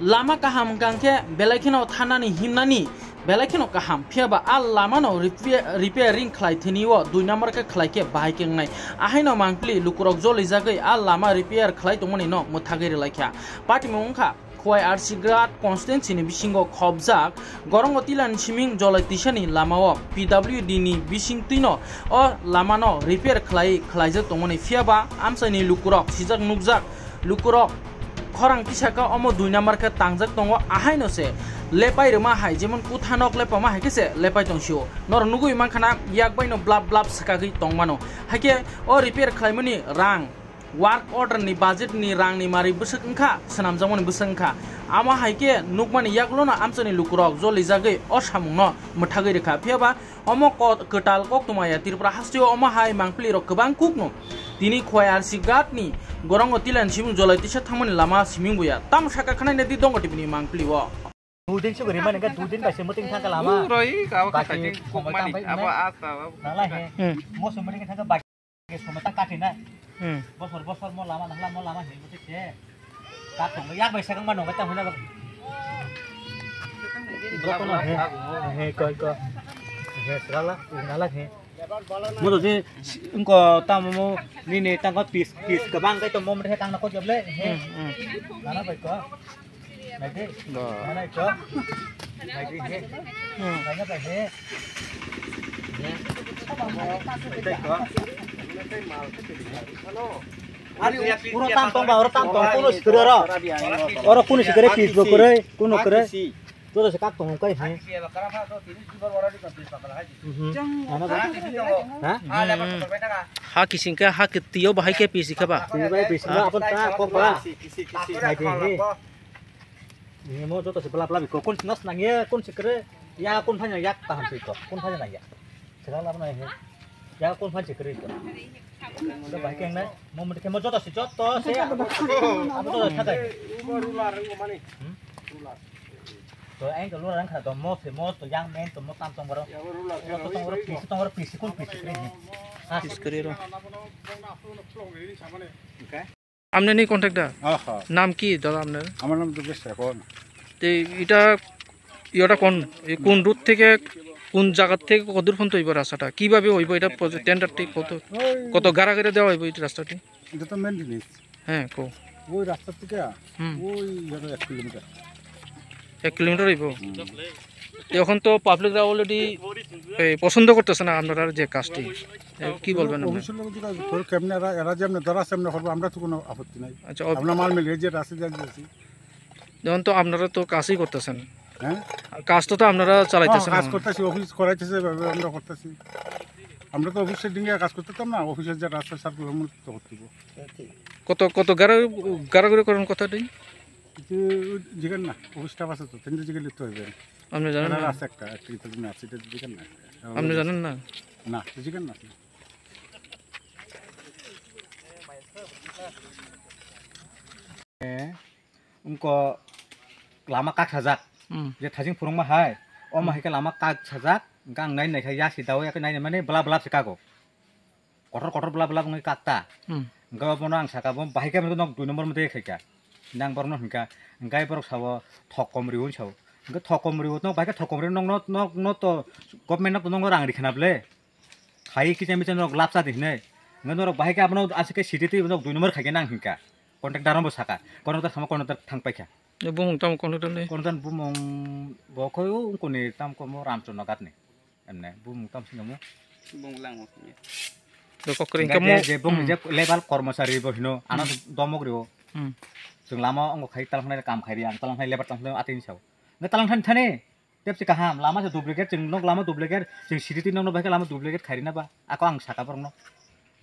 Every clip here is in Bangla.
lama kaham gangke belaikino thanani himnani belaikino kaham phiaba al lamano repairing khlai thiniwo dui number ka khlai ke bahai ke ngai ahaino mangpli lukurok joli jagai al lama repair khlai tongmani no muthagiri laikha party mungkha Khowai আরসিগ্রাত কনস্টেন্সিনি বিসিঙ্গ খবজাক গরং তিলান সিমিং জলাই তিসানি লামাও PWD ni bising tino o lamano repair khlai khlaijak tongmani fiaba amsaini lukurok sijak nukjak lukurok খরাং পিসাকা অম দুই নাম্বার কে তাংজাক দো আহাইনো সে লেপাই রমা হাই, যেমন কুথানক লেপামা হাইকেছে লেপাই দংসিও নর নুগুই মানখানা ইয়াক বাইনো ব্লাব ব্লাব সাকাগৈ দংমানো হাইকে ও রিপেয়ার খালাইমনি রাং ওয়ার্ক অর্ডার নি বাজেট নি রাং নি মারি বসক ওংখা সনাম জামনি বসক ওংখা আমা হাইকে নুকমানি ইয়াকলো না আমচনি লুকুরক জলি জাগৈ অ সামুং ন মথাগৈ রেখা ফিয়াবা অম কটাল কক তোমায়া ত্রিপুরা হাস্তিও অম হাই মাংপ্লি রক গোबां কুকনো তিনি খয়ার সিগাতনি গরং তিলান সিমুং জলাই তিসা থামনি লামা সিমিং বুয়া তাম সাকা খানাই নেদি দङ টিপনি মাংপ্লি ও দুদিন সে গরিমা নেগা দুদিন বাইসে মতিং থাকা লামা রই ni kumai mani tampai apa na. asa নালাই হে মো সমরিং থাকা বাকি সমতা কাটি না বছর বছর মো লামা নাহলা মো লামা হে মতে সে Kakong yak bay sakang manong katang hina bak. Botol he he koi ko. He srala inala he. Mo to ni ingko tam mo ni ne tang có pis pis ka bang kai to mo re tang na ko jab le. He. Nana bai ko. Nai de. Nana ko. Nai de he. Nana bai he. He. Nai ko. Nai mal. Hello. Ya kun hanya yak tahan situ, kun hanya nanya. Segala apa nanya? Ya? Kun hanya kerja. To anh kalau orang kata to mo se mo to yang men to mo tam tong baro to tong baro pis tong baro pis kun pis sikre ah pis kare ro আমনে নি কন্টাক্টটা আহা নাম কি দাদা আপনার আমার নাম দুর্গেশ এখন তো এটা ইয়েটা কোন এই কোন রুট থেকে কোন জায়গার থেকে কত দূর পর্যন্ত হইব রাস্তাটা? কীভাবে হইব এটা টেন্ডারটি কত কত গাড়া গাড়ি দেওয়া হইব এই রাস্তাটি? এটা তো মেন জিনিস হ্যাঁ কো ওই রাস্তা থেকে ওই এক কিলোমিটার। এক কিলোমিটার হইব? এখন তো পাবলিকরা অলরেডি পছন্দ করতেছে না আপনারা যে কাজটি কি বলবেন এরা যে ধরা সামনে করব আমরা তো কোনো আপত্তি নাই। আচ্ছা আমরা মাল মিলিয়ে যে রাস্তা যেমন তো আপনারা তো কাজই করতেছেন। হ্যাঁ? কাজটা তো আপনারা চালাইতেছেন কাজ করতেছি অফিস করাইতেছে আমরা করতেছি। আমরা তো অফিসের দিকে কাজ করতেতাম না অফিসের যে রাস্তা সার্কুল আমরা তো কত কত গাড়া গাড়াগাড়ি করেন কথাটি? কিন্তু না অফিস স্টাফ আছে তো তিনটে জিজ্ঞেস লিখতে হবে আপনি জানেন না? আছে একটা একটা আছে এটা না। আপনি জানেন না? না জিজ্ঞেন না। sajak hmm je thajing phurung ma hai o ma hai ka lama kak sajak gang nai nai ya si daw ya ka nai mane bla bla sikago kotor kotor bla bla ngai kakta hmm ga bono ang saka bom bahai ka nok dui nomor mate khai ka nang borno hingka ngai borok sawo thokom riun sawo ngai thokom riun no bahai ka thokom riun nong no no no to government no nong rang rikhana ble khai ki jami chen nok lapsa dihne ngai no bahai ka abno asike city ti nok dui nomor khai ka nang hingka kontak daram bo বুং তাম কোন নি bumong tam ko mo ramcho nagat ni emne bumong tam sinamo bonglang mo তো ককরিং কামো je je bung je level kormosari bo hino ana domok riwo হুম jeng lama ong khai talang nai kam khai riang talang nai lebar talang atin saw nge talang than thane tep si kaham lama se duplicate jeng nok lama duplicate jeng siriti nong no bae lama duplicate khai na ba ako ang saka porong no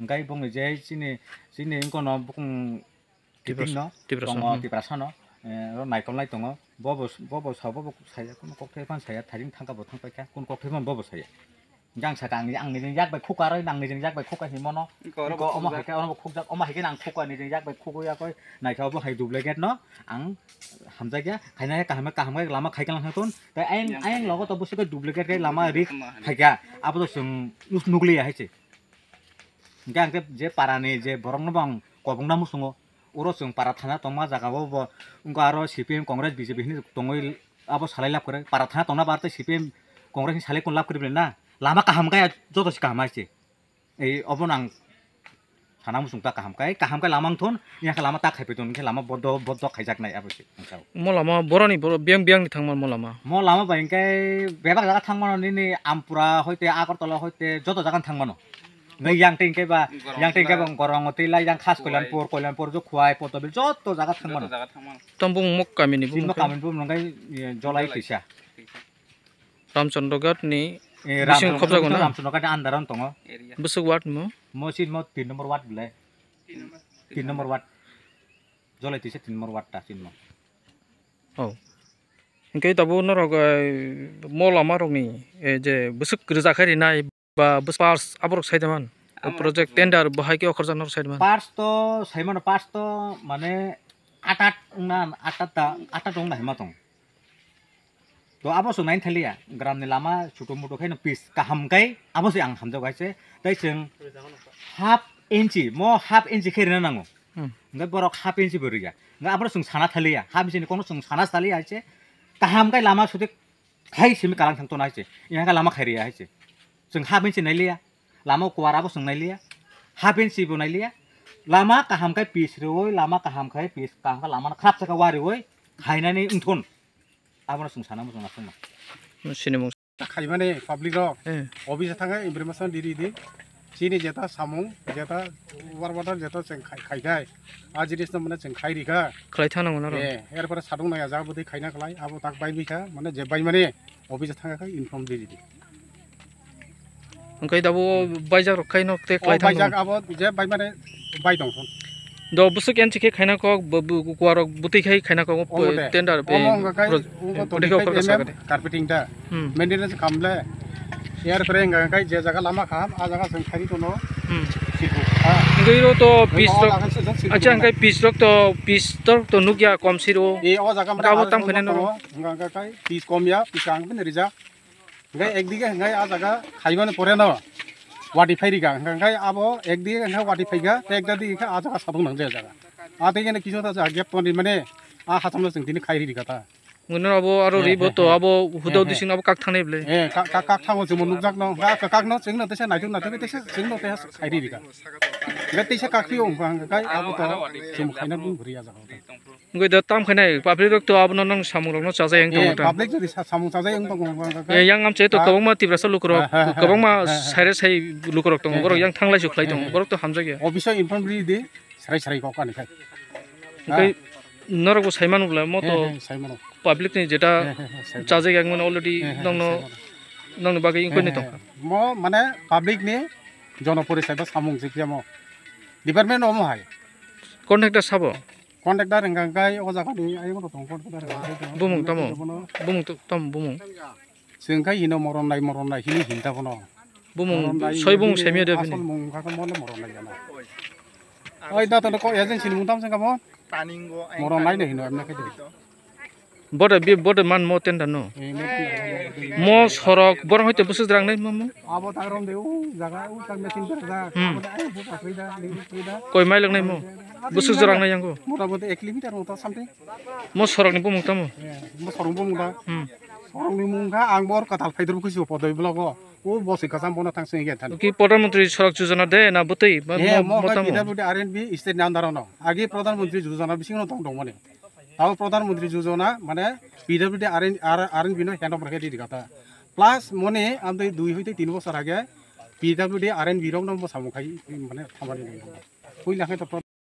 ngai bung je sini sini engko no bung kiping no টিপ্রাস dong di prasano ro naikol nai tongo bobo bobo sa bobo saya kun kokthai pan saya tharing thangka bo thangpai kha kun kokthai pan bobo saya jang sa kang ang ni yak bai khukar nang ni yak bai khukar hi mono ko oma hai ka oma khuk jak oma hai ke nang khukar ni yak bai khuku ya koi nai ka bo ওৰ চং পাৰাথানা তমা জাগা বা আৰু C P M Congress BJP খিনি টঙৈ আব চালাই লাভ কৰে পাৰাথানা তনা পাৰতে চি পি এম কংগ্ৰেছ চালাই কোন লাভ কৰিবলৈ না লামা কাহামকাই যত আছে কাহাম আছে এই অব নাং থানা মোচোং তাক কাহামকাই কাহামকাই লামাং থন ইয়াকে লামা তাক খাই পাইতোন লামা বদ্ধ বদ্ধ খাই যাক নাই আৱশ্যক মলামা বৰণি বৰ বিয়ং বিয়ং থাকমান মলামা ম লামা বাইংকাই বেবাক জাগা থাকমান নিনি আমপুৰা হৈতে আগৰতলা হৈতে যত জাগান থাকমানো yang tingke ba yang tingke ba ngorong oti lah yang khas kolan pur kolan pur jo kuai poto bil joto zakat kemon tembung muk kami ni bu kami bu mengai jolai kisah ram chondo gat ni bisung khop jago na ram chondo gat andaran tongo busuk wat mo mosin mo tin nomor wat bile tin nomor wat jolai kisah tin nomor wat ta tin mo oh ingkai tabu norok mo lama rong ni je busuk rezakari nai molama rok ni e je busuk rjakari nai ba bus pars aborok saidaman project tender bahai ke okhorja nor saidaman purse তো সাইমানো পার্স তো মানে আটাত না আটাত তা আটাত দং না হেমা দং তো আবস নাইন থালিয়া গ্রামনি লামা ছোট মোটো খাইনো পিস কাহামকাই আবসই আং হামজাও গাইছে তাই जों হাফ ইঞ্চি ম হাফ ইঞ্চি খেরিনা নাঙো Hmm. ओमफ्राय बरक हाफ इन्चि बोरैया ओमफ्राय आबो जों साना थालिया हाफ इन्चिनि कोनो जों साना थालिया आइसे काहामकाय लामा सुदे खाइ सिमी कालां थांतो नाइसे इहाका लामा खाइरिया आइसे जों हाफ इन्चि नाइलिया लामा कुवाराबो जों नाइलिया हाफ इन्चिबो नाइलिया लामा काहामखाय पिसरोय लामा काहामखाय पिस काहामखा लामा ख्राब साका वारिवय खायनानै उंथन आबोना जों साना मोजां नाखोमा sini mong খাইমানে পাব্লিক eh অফিসে থাকা ইনফরমেশন দি দি চিনি যেটা সামুং যেটা ওয়ার ওয়াটার যেটা जों খাইখাই আর জিনিস মানে जों খাইরিখা khlai thanang naro এ এরপরে সাদুং নাইয়া যা বুদি খাইনা খালাই আবো তাক বাই বিখা মানে যে বাই মানে অফিসে থাকাখাই ইনফর্ম দি দি ओमफ्राय दाबो बायजा रखाय न ते क्लाइ आबो जे बाय माने बाय दं थन द बुसु चिके खाइना को कुवार बुति खाइ खाइना को टेंडर पे कारपेटिंग दा मेंटेनेंस कामले एयर फ्रेम गाय जे जगह लामा खाम आ जगह संखारी कोनो गैरो तो पीस रक अच्छा हंगाय पीस रक तो पीस रक तो नुगिया कम सिरो ए ओ जगह काबो तम खने न हंगा काय पीस कम या पीस आंग बन रिजा হেঙ্গাই একদিকে হেঙ্গাই আ জায়গা খাইবানে পরে না? ওয়াটিফাইরিগা হেঙ্গাই আবো একদিকে হেঙ্গা ওয়াটিফাইগা একটা দিকে আ জায়গা সাবং নাং জায়গা আ থেকে এনে কিছু আছে গ্যাপ পানি মানে আ হাতামলা চিং দিনে খাইরি কথা মনে আবো আর রিবতো আবো হুদাও দিছিং আবো কাক থানে বলে? এ কাক কাক থামো যে মনুক জাক নং? কাক কাক নং? চিং না তেসে নাইটু না তেসে তেসে চিং না তেসে খাইরি দিগা গতেসে কাকি ওং গাই আবো তো চিম খাইনা বুরিয়া জাগা। ডিপাৰ্টমেণ্ট নহয় কণ্টেক্টাৰ চাব kontekdar enggak kai oka zakadi ayo to tongkor kada rebu bumung tamu bumung tam bumung sing kai hino moron nai moron nai hini hinta kono bumung soi bumung semia de bini bumung ka ka mon moron nai jana oi da ta ko ya jen sin bumung tam sing ka mon taning go moron nai ne hino amna ka jadi Bodo bi bodo man mo ten dano. Mo sorok borong hoite busu drang nai mo Abo tarong deu jaga u tang mesin berda. Koi mai lang nai mo. Busu drang nai yango Mo tabo te ekli mi tarong tas samping. Mo sorok nipu mung tamu. Mo sorong bu mung ta. Sorong ni mung ka ang bor katal fai dulu kusi opo doi blogo. U bosi kasam bona tang sengi ketan. Ki poran mutri sorok juzana de na butai. Mo mo tamu. Mo kai bidal bu de arin bi istir nyandarono. Agi poran mutri juzana bisingono tong dong mo আৰু প্ৰধানমন্ত্ৰী যোজনা মানে P W D R R R N B hand of the কথা প্লাছ মনে আমি দুই সৈতে তিনি বছৰ আগে P W D R N B ৰ নম্বৰ চামুখাই মানে খামানি